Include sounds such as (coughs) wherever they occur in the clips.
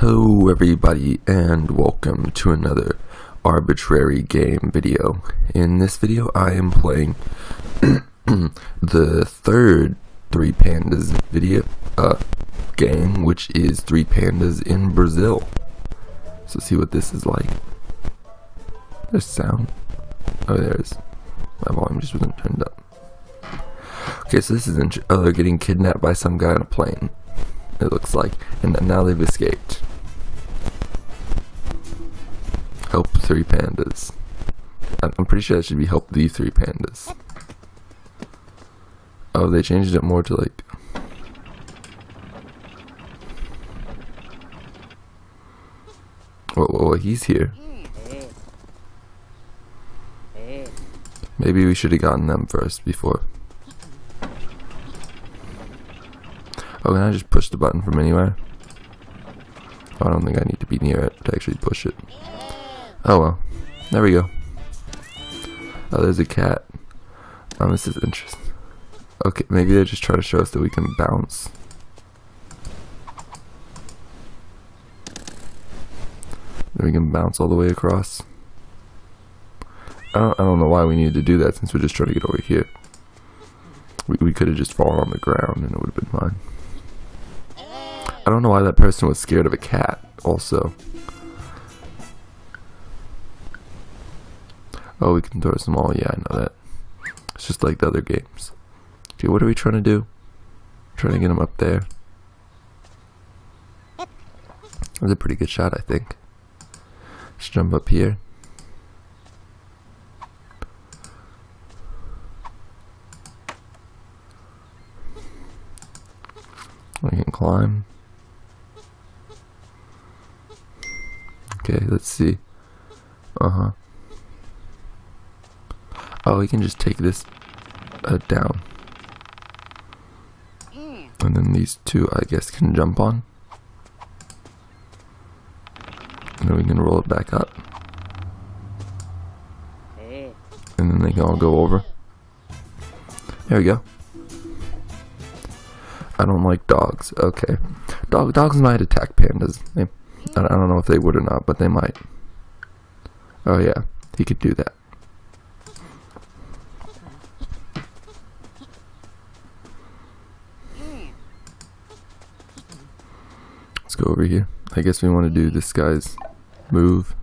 Hello everybody and welcome to another arbitrary game video. In this video I am playing (clears throat) the third Three Pandas video uh, game which is Three Pandas in Brazil. So see what this is like. There's sound. Oh there's my volume just wasn't turned up. Okay so this is oh they're getting kidnapped by some guy on a plane it looks like, and now they've escaped. Help three pandas. I'm pretty sure that should be help the three pandas. Oh, they changed it more to like. Whoa, whoa, whoa he's here. Maybe we should have gotten them first before. Oh, can I just push the button from anywhere? Oh, I don't think I need to be near it to actually push it. Oh well. There we go. Oh, there's a cat. Oh, this is interesting. Okay, maybe they're just trying to show us that we can bounce. We can bounce all the way across. I don't, I don't know why we needed to do that since we're just trying to get over here. We, we could have just fallen on the ground and it would have been fine. I don't know why that person was scared of a cat, also. Oh, we can throw some all. Yeah, I know that. It's just like the other games. Okay, what are we trying to do? Trying to get him up there. That's a pretty good shot, I think. Let's jump up here. We can climb. Okay, let's see. Uh-huh. Oh, we can just take this uh, down. And then these two, I guess, can jump on. And then we can roll it back up. And then they can all go over. There we go. I don't like dogs. Okay. Dog, dogs might attack pandas. They, I don't know if they would or not, but they might. Oh yeah, he could do that. Let's go over here. I guess we want to do this guy's move.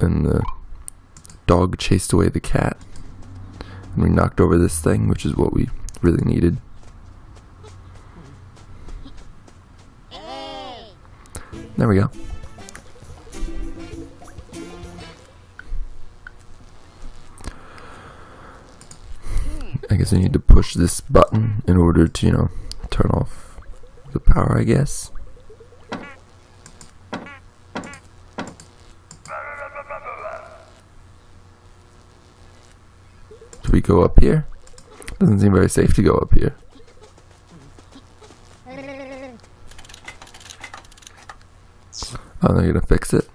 And the dog chased away the cat. And we knocked over this thing, which is what we really needed. There we go. I guess I need to push this button in order to, you know, turn off the power, I guess. Do we go up here? Doesn't seem very safe to go up here. Oh, they're gonna fix it.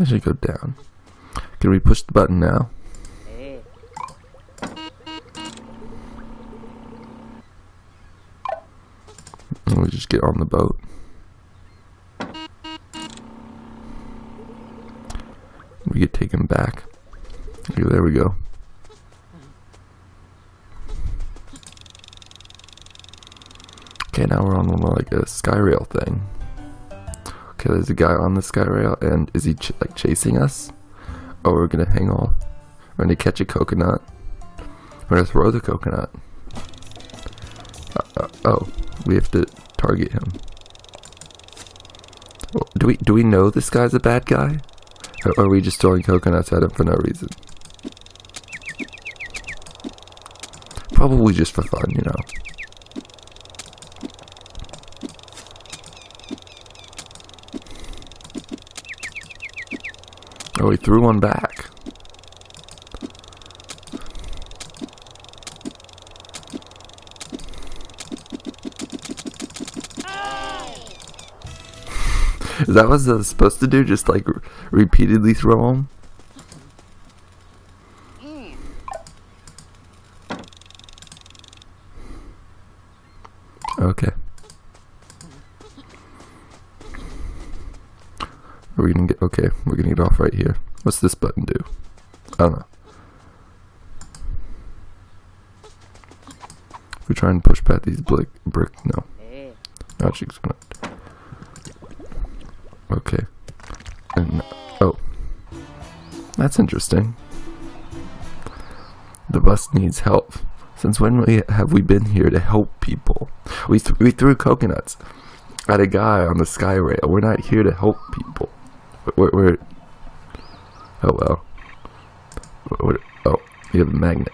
I should go down. Can we push the button now? And we just get on the boat. We get taken back. Okay, there we go. Okay, now we're on like a sky rail thing. Okay, there's a guy on the sky rail, and is he ch like chasing us? Oh, we're gonna hang off. We're gonna catch a coconut. We're gonna throw the coconut. Uh, uh, oh, we have to target him. Do we do we know this guy's a bad guy? Or are we just throwing coconuts at him for no reason? Probably just for fun, you know. Oh, he threw one back. (laughs) Is that what I was supposed to do? Just like repeatedly throw them? Okay? We're gonna get off right here. What's this button do? I don't know. If we try and push past these brick, brick, no. She's gonna. Okay. And oh, that's interesting. The bus needs help. Since when we, have we been here to help people? We th we threw coconuts at a guy on the sky rail. We're not here to help people. We're oh well. We're, oh, you have a magnet.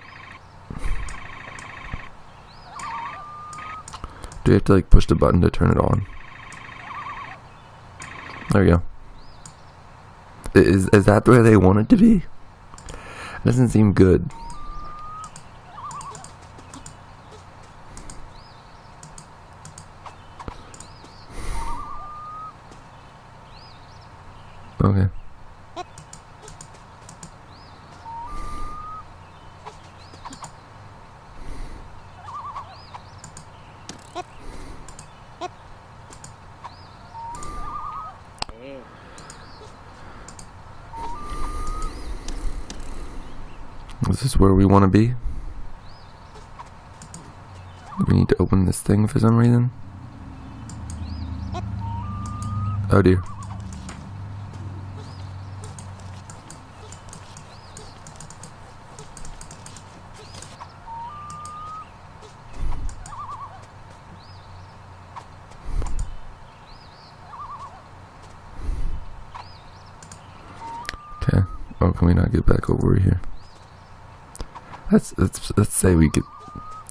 Do you have to like push the button to turn it on? There we go. Is is that where they want it to be? Doesn't seem good. Okay. This is this where we want to be? We need to open this thing for some reason? Oh dear. Okay. Oh, can we not get back over here? Let's let's let's say we get.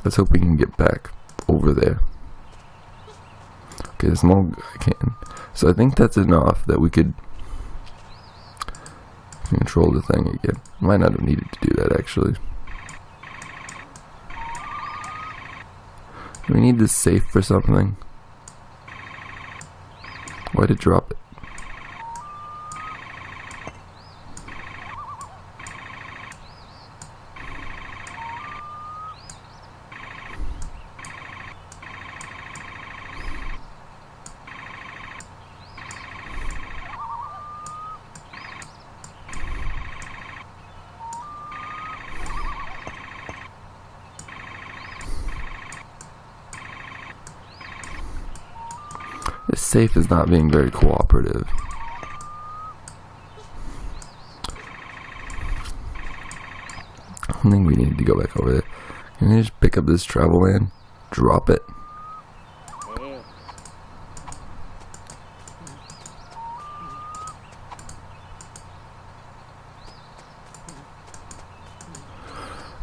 Let's hope we can get back over there. Okay, small guy can. So I think that's enough that we could control the thing again. Might not have needed to do that actually. Do we need this safe for something? Why did drop it? Safe is not being very cooperative. I think we need to go back over there. Can you just pick up this travel man? Drop it.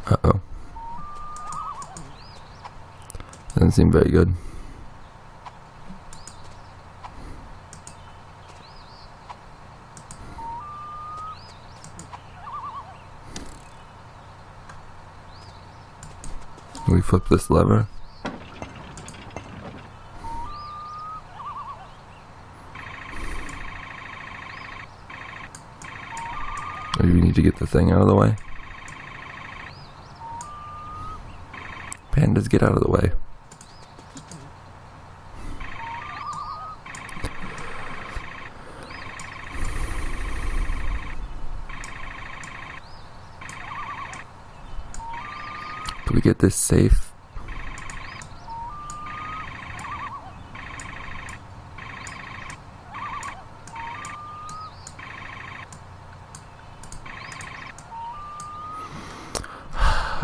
Uh oh. Doesn't seem very good. We flip this lever? Maybe we need to get the thing out of the way. Pandas, get out of the way. Get this safe?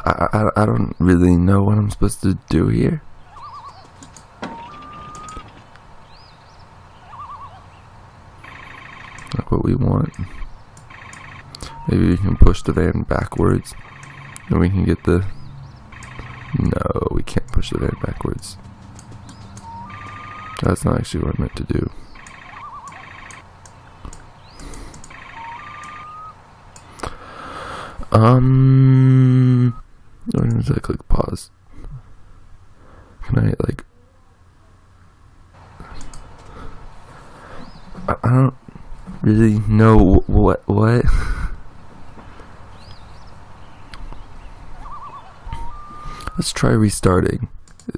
I, I, I don't really know what I'm supposed to do here. What we want. Maybe we can push the van backwards and we can get the no, we can't push the van backwards. That's not actually what I meant to do. Um, what is I click pause? Can I like? I, I don't really know what what. Let's try restarting.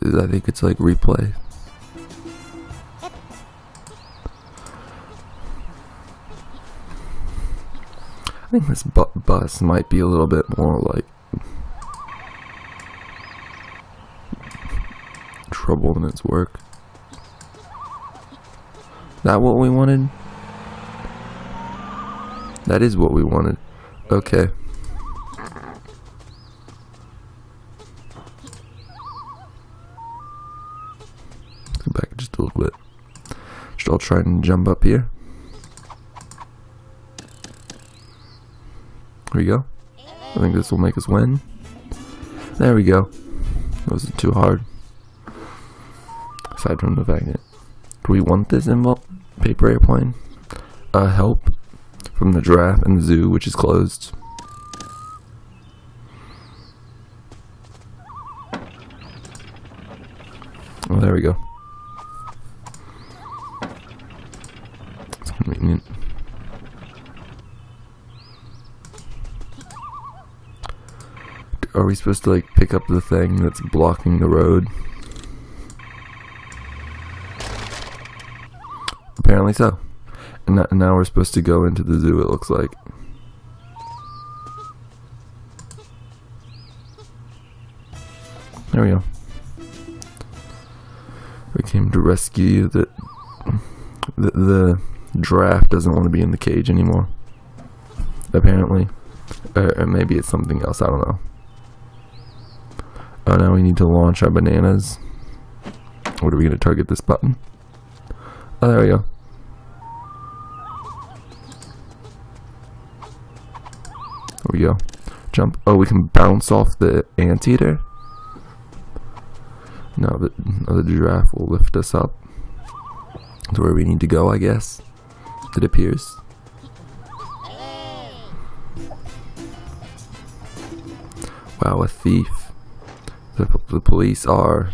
I think it's like replay. I think this bu bus might be a little bit more like trouble in it's work. That what we wanted? That is what we wanted. Okay. Try and jump up here? Here we go. I think this will make us win. There we go. Wasn't too hard. Aside from the fact that do we want this envelope? Paper airplane? Uh, help from the giraffe and the zoo, which is closed. Oh, there we go. It's convenient. Are we supposed to like pick up the thing that's blocking the road? Apparently so. And now we're supposed to go into the zoo, it looks like. There we go. We came to rescue. The, the, the doesn't want to be in the cage anymore. Apparently. Or, or maybe it's something else, I don't know. Oh, now we need to launch our bananas. What are we going to target this button? Oh, there we go. There we go. Jump. Oh, we can bounce off the anteater. Now the, now the giraffe will lift us up to where we need to go, I guess. It appears. Wow, a thief. The, the police are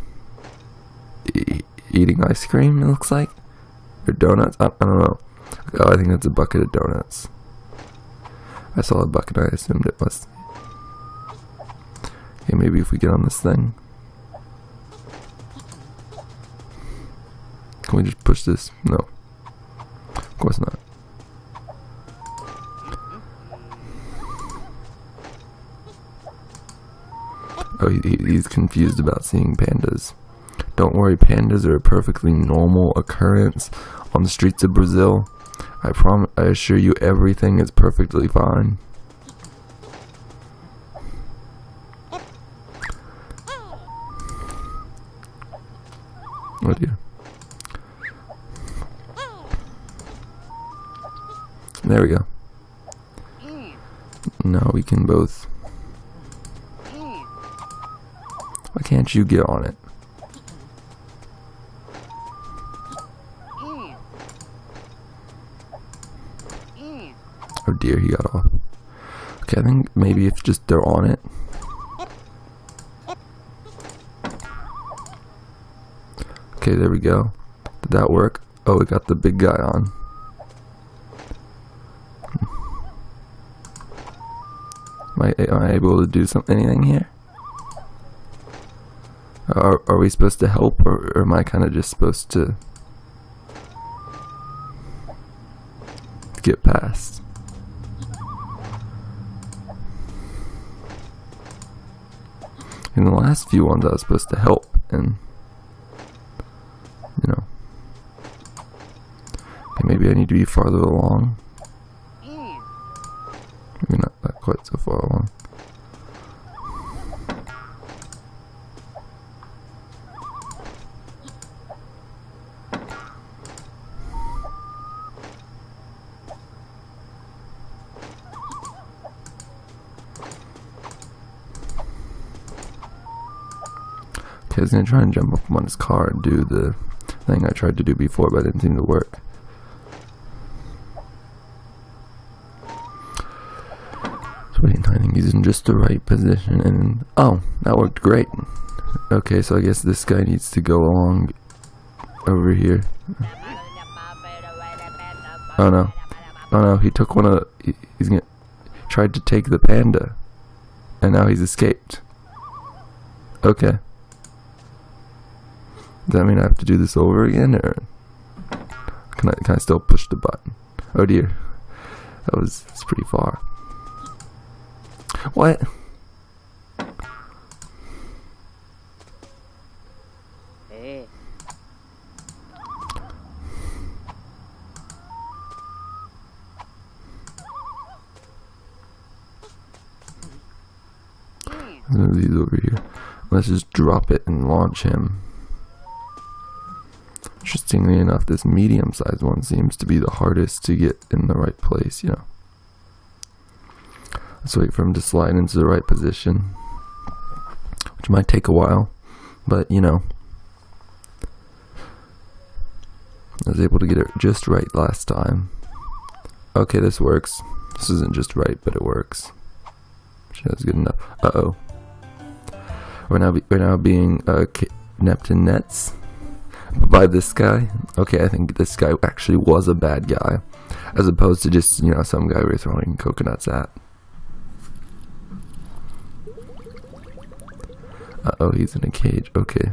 e eating ice cream, it looks like. Or donuts? I, I don't know. Oh, I think that's a bucket of donuts. I saw a bucket, I assumed it was. Okay, maybe if we get on this thing. Can we just push this? No. Of course not. Oh, he, he's confused about seeing pandas. Don't worry, pandas are a perfectly normal occurrence on the streets of Brazil. I promise, I assure you, everything is perfectly fine. Oh dear. There we go. Now we can both. Why can't you get on it? Oh dear, he got off. Okay, I think maybe if just they're on it. Okay, there we go. Did that work? Oh, we got the big guy on. Am I, am I able to do something, anything here? Are, are we supposed to help, or, or am I kind of just supposed to get past? In the last few ones, I was supposed to help, and you know, maybe I need to be farther along. Maybe not, not quite so far along. Gonna try and jump up on his car and do the thing I tried to do before, but it didn't seem to work. Wait, I think he's in just the right position, and oh, that worked great. Okay, so I guess this guy needs to go along over here. Oh no, oh no, he took one of. He, he's gonna tried to take the panda, and now he's escaped. Okay. Does that mean I have to do this over again, or can I can I still push the button? Oh dear, that was it's pretty far. What? Of these over here. Let's just drop it and launch him. Interestingly enough, this medium-sized one seems to be the hardest to get in the right place, you know. Let's wait for him to slide into the right position. Which might take a while, but you know. I was able to get it just right last time. Okay, this works. This isn't just right, but it works. That's good enough. Uh-oh. We're now, be, we're now being uh, in nets by this guy. Okay, I think this guy actually was a bad guy, as opposed to just you know some guy we're throwing coconuts at. Uh oh, he's in a cage. Okay,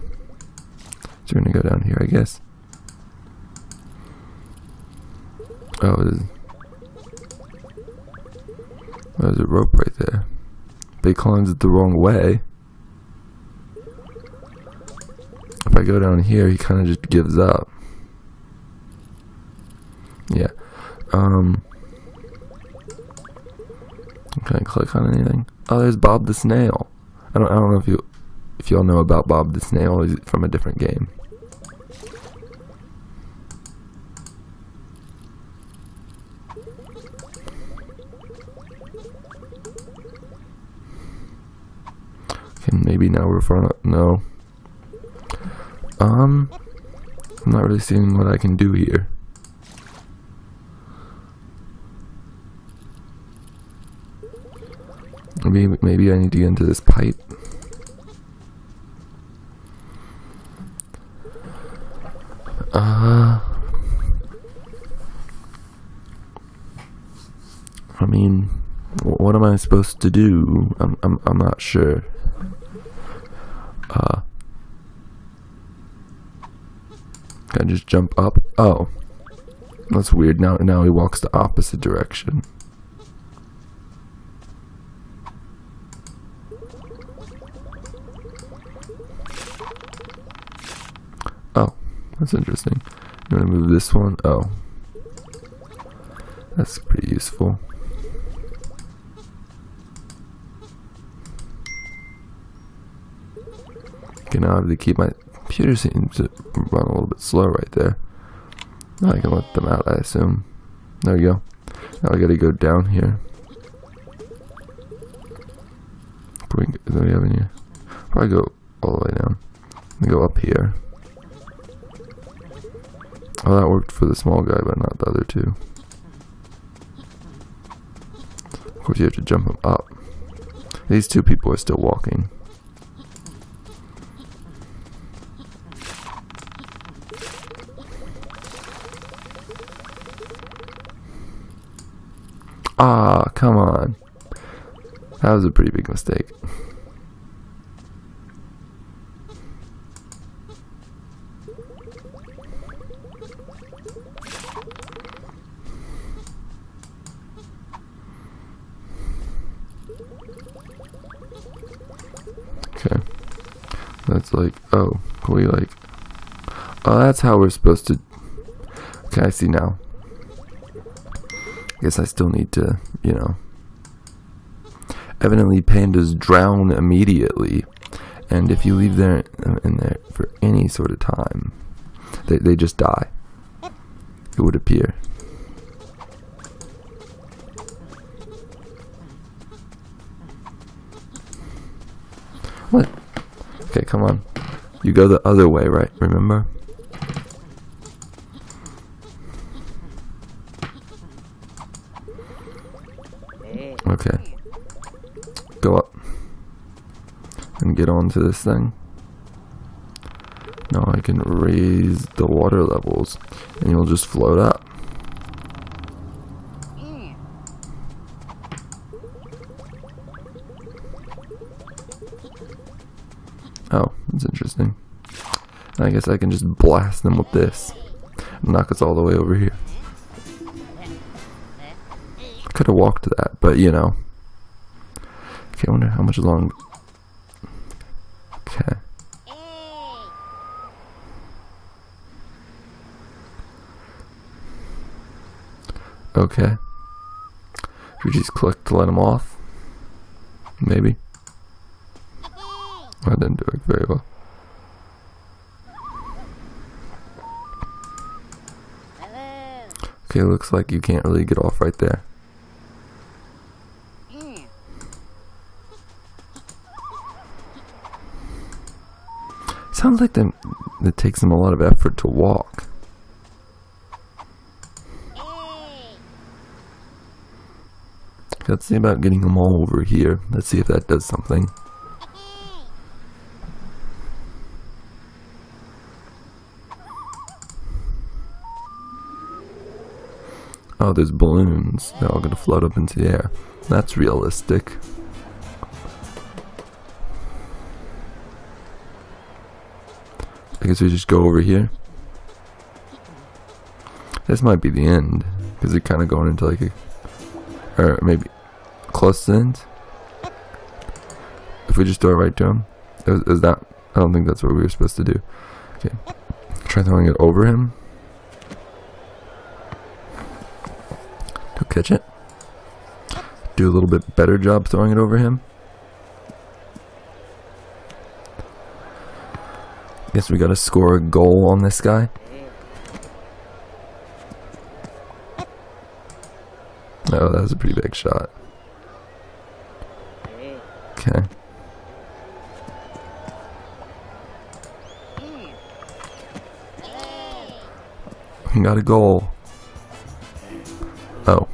so we're gonna go down here, I guess. Oh, there's, there's a rope right there. They he climbs it the wrong way. If I go down here, he kind of just gives up. Yeah. Um. Can I click on anything? Oh, there's Bob the Snail. I don't. I don't know if you, if y'all know about Bob the Snail. He's from a different game. Okay, maybe now we're front. No. Um, I'm not really seeing what I can do here. Maybe, maybe I need to get into this pipe. Uh, I mean, what am I supposed to do? I'm, I'm, I'm not sure. Uh, can I jump up? Oh, that's weird. Now, now he walks the opposite direction. Oh, that's interesting. I'm gonna move this one. Oh, that's pretty useful. Okay, now I have to keep my computer seems to run a little bit slow right there. Now I can let them out, I assume. There we go. Now I gotta go down here. We have any? Probably go all the way down. Go up here. Oh, that worked for the small guy, but not the other two. Of course, you have to jump him up. These two people are still walking. Ah, come on. That was a pretty big mistake. Okay. That's like, oh, we like, oh, that's how we're supposed to, okay, I see now. I guess I still need to, you know. Evidently, pandas drown immediately, and if you leave them uh, in there for any sort of time, they, they just die. It would appear. What? Okay, come on. You go the other way, right? Remember? Okay. Go up. And get onto this thing. Now I can raise the water levels and you'll just float up. Oh, that's interesting. I guess I can just blast them with this. Knock us all the way over here. Could have walked to that, but you know. Okay, I wonder how much long. Okay. Okay. We just click to let him off? Maybe. I didn't do it very well. Okay, looks like you can't really get off right there. Sounds like them, it takes them a lot of effort to walk. Let's see about getting them all over here. Let's see if that does something. Oh, there's balloons. They're all gonna float up into the air. That's realistic. I guess we just go over here. This might be the end, because they're kind of going into like a, or maybe close to the end. If we just throw it right to him, is, is that? I don't think that's what we were supposed to do. Okay, try throwing it over him. He'll catch it. Do a little bit better job throwing it over him. I guess we gotta score a goal on this guy. Oh, that was a pretty big shot. Okay. Got a goal. Oh.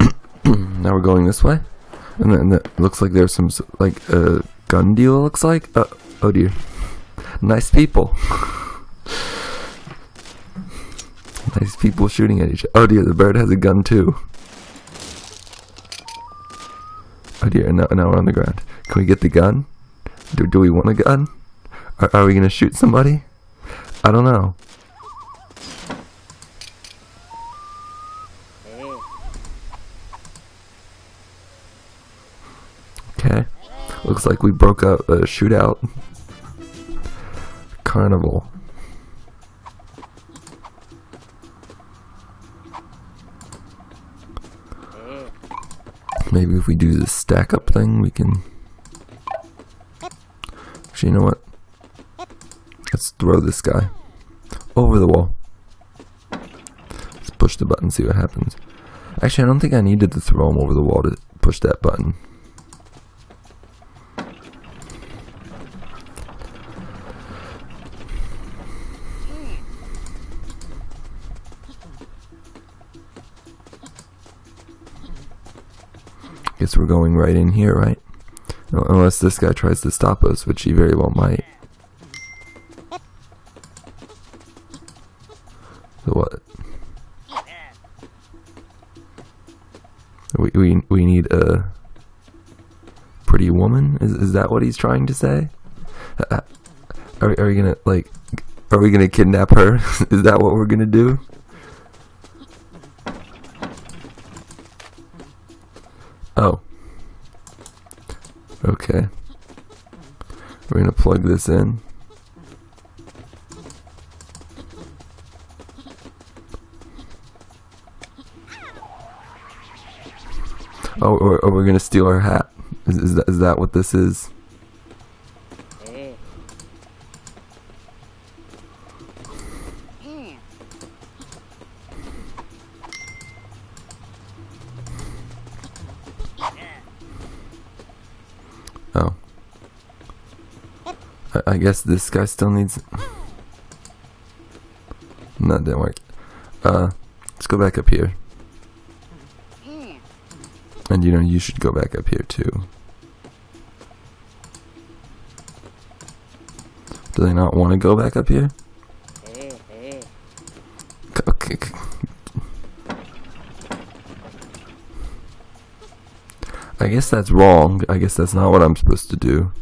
(clears throat) now we're going this way? And then it looks like there's some, like, a uh, gun deal, looks like. Uh, oh dear. Nice people. nice people shooting at each other. Oh dear, the bird has a gun too. Oh dear, now, now we're on the ground. Can we get the gun? Do, do we want a gun? Are, are we gonna shoot somebody? I don't know. Okay. Looks like we broke up a shootout. Carnival. Maybe if we do this stack up thing, we can. Actually, you know what? Let's throw this guy over the wall. Let's push the button, see what happens. Actually, I don't think I needed to throw him over the wall to push that button. Guess we're going right in here, right? Unless this guy tries to stop us, which he very well might. So what? We we we need a pretty woman. Is is that what he's trying to say? Uh, Are we, are we gonna like? Are we gonna kidnap her? (laughs) is that what we're gonna do? Oh. Okay. We're gonna plug this in. Oh, or, or we're gonna steal her hat. Is, is, that, is that what this is? Oh. I, guess this guy still needs. No, that didn't work. Uh, let's go back up here. And you know, you should go back up here too. Do they not want to go back up here? Okay. I guess that's wrong. I guess that's not what I'm supposed to do.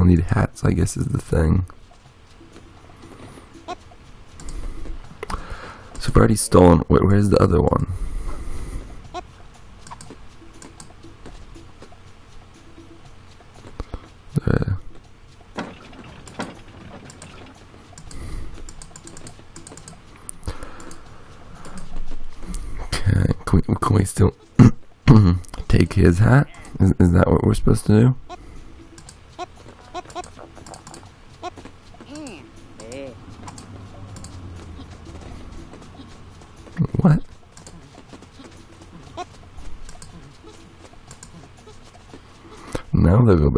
all need hats, I guess, is the thing. So I've already stolen. Wait, where's the other one? There. Okay, can we, can we still (coughs) take his hat? Is, is that what we're supposed to do?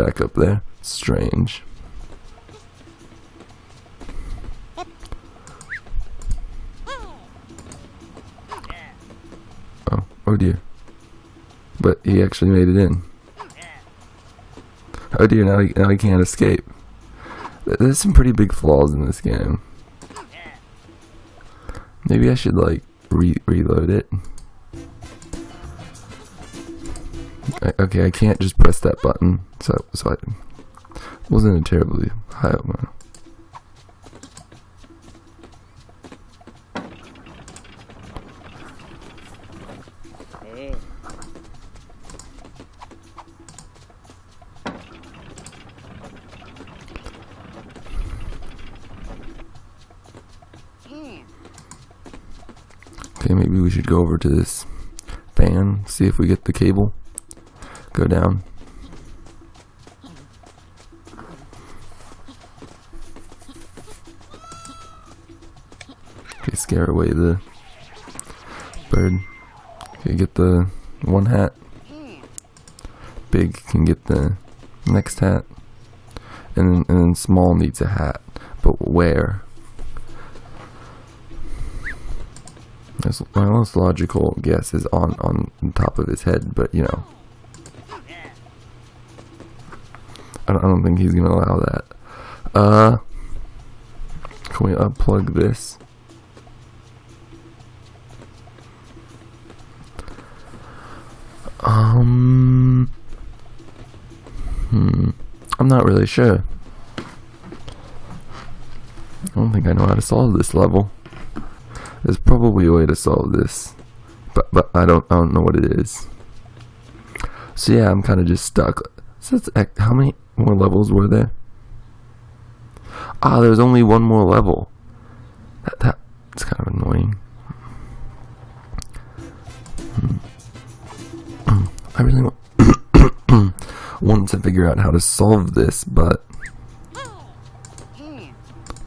Back up there. Strange. Oh, oh dear. But he actually made it in. Oh dear, now he, now he can't escape. There's some pretty big flaws in this game. Maybe I should like re reload it. I, okay, I can't just press that button, so so I wasn't a terribly high up one. Okay, maybe we should go over to this fan, see if we get the cable. Go down. Okay, scare away the bird. Okay, get the one hat. Big can get the next hat. And then, and then small needs a hat. But where? my most logical guess is on on top of his head, but you know, I don't, I don't think he's gonna allow that. Uh, can we unplug this? Um, hmm, I'm not really sure. I don't think I know how to solve this level. There's probably a way to solve this, but but I don't I don't know what it is. So yeah, I'm kind of just stuck. So how many more levels were there? Ah, there's only one more level. That that's kind of annoying. Hmm. (clears throat) I really want, (coughs) want to figure out how to solve this, but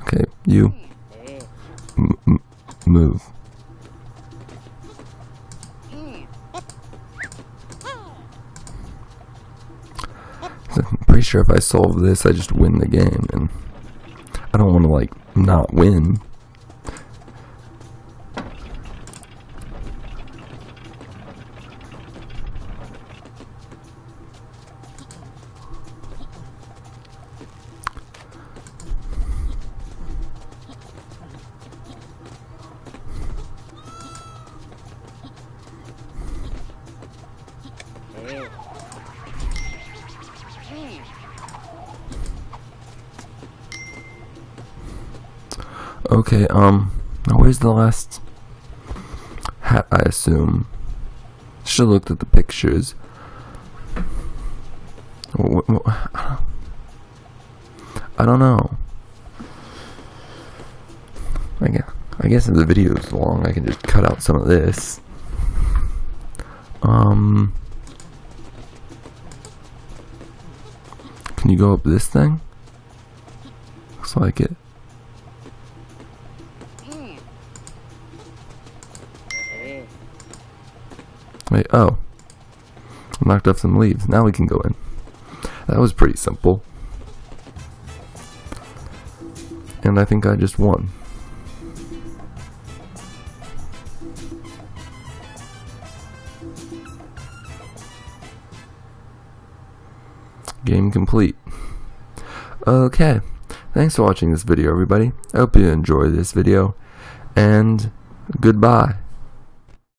okay, you move. Sure if I solve this, I just win the game, and I don't want to, like, not win. Okay, um, where's the last hat, I assume? Should've looked at the pictures. I don't know. I guess, I guess if the video is long, I can just cut out some of this. Um, can you go up this thing? Looks like it. Wait, oh. Knocked off some leaves. Now we can go in. That was pretty simple. And I think I just won. Game complete. Okay. Thanks for watching this video, everybody. I hope you enjoyed this video. And goodbye.